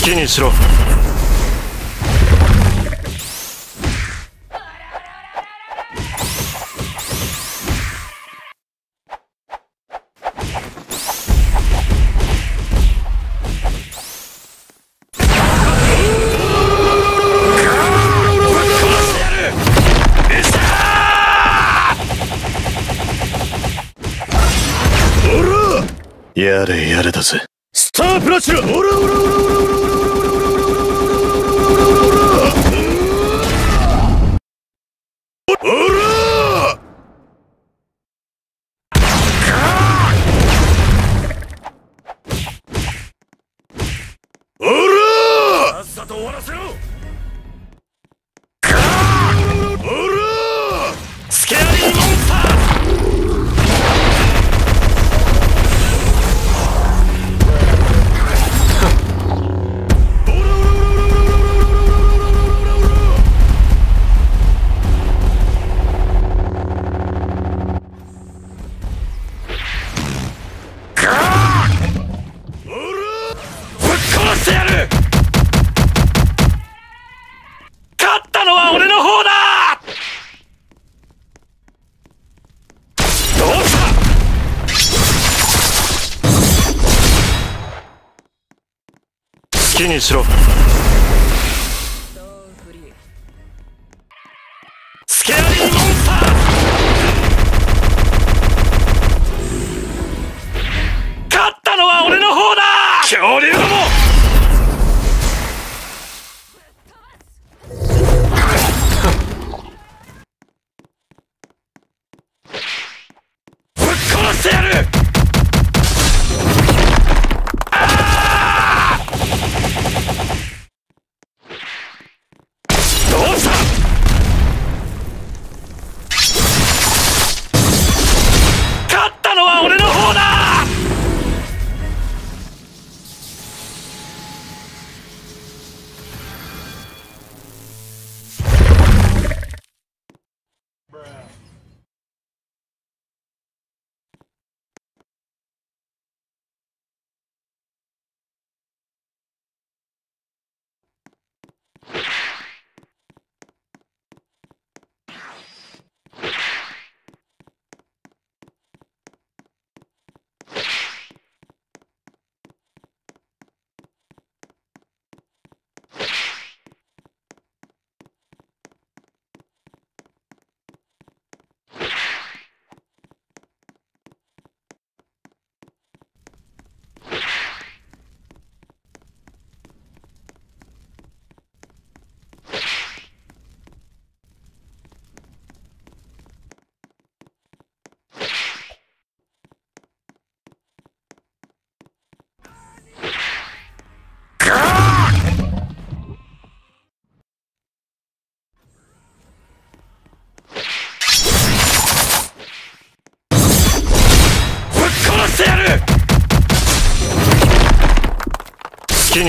好きにしろ。やれやれだぜ。にしろ。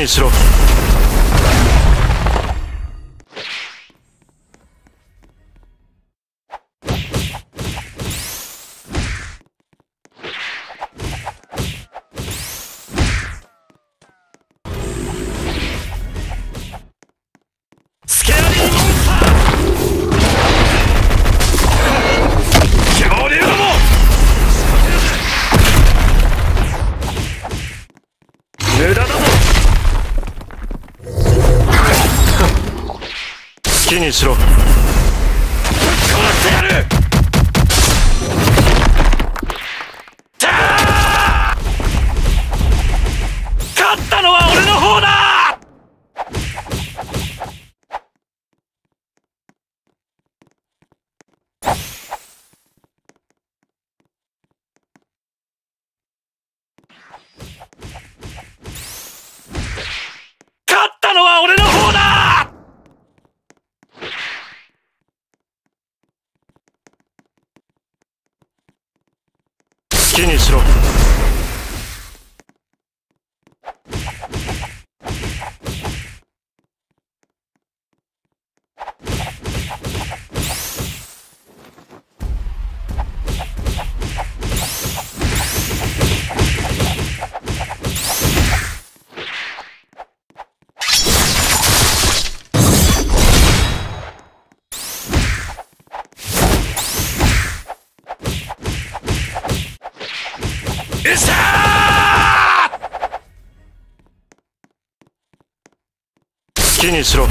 にしろにしろ。好きにしろ。きにしろ。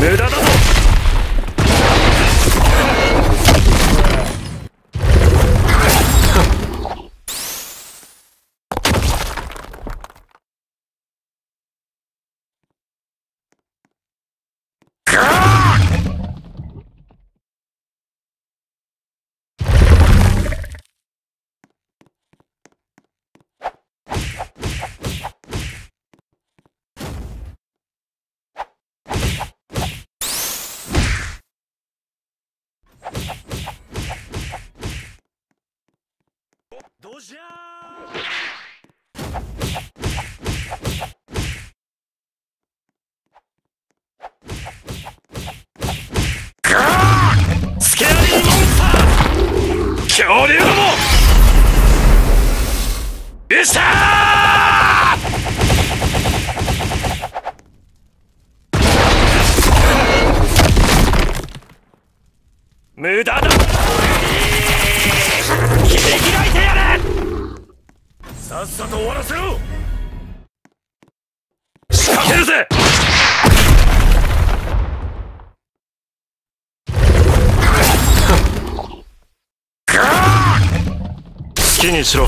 無駄だぞ。じゃ恐竜ども！よっしゃ好きにしろ。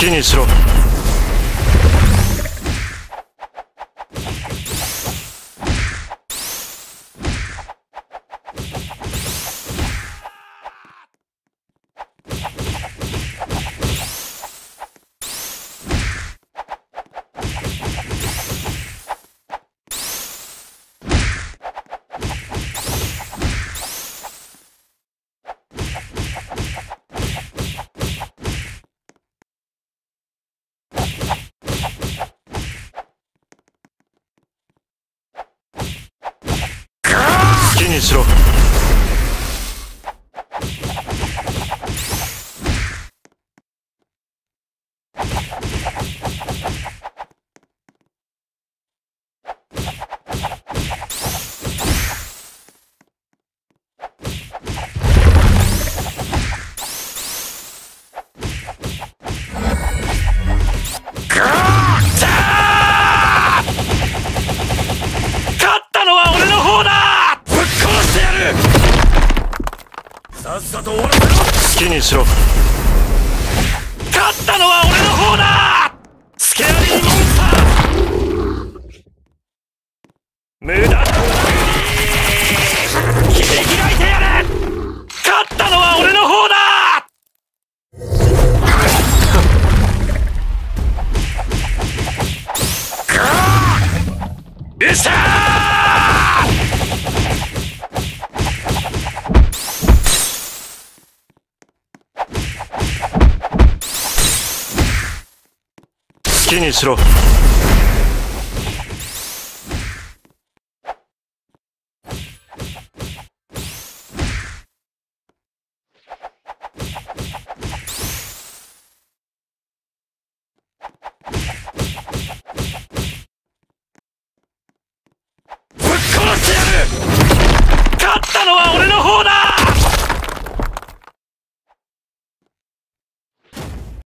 好きにしろ好きにしろ。にしろ。勝ったのは俺の方だ。スケアリーモンスター。無駄だ。切り開いてやれ。勝ったのは俺の方だ。よっしゃ好きにしろ。